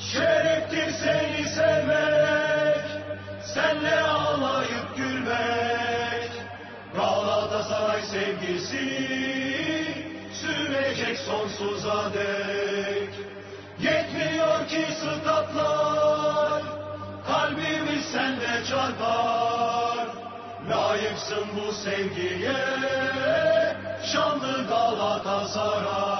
Şereftir seni sevmek, senle ağlayıp gülmek. Galatasaray sevgisi sürecek sonsuza dek. Yetmiyor ki statlar, kalbimiz sende çarpar. Layıksın bu sevgiye, şanlı Galatasaray.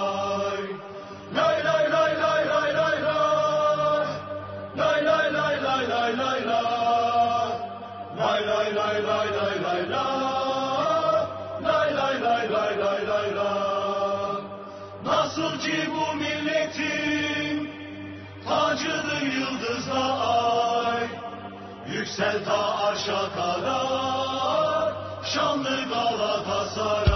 Nasıl ki bu milletin tacıdır yıldızla ay. Yüksel ta arşa kadar şanlı Galatasaray.